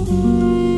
Música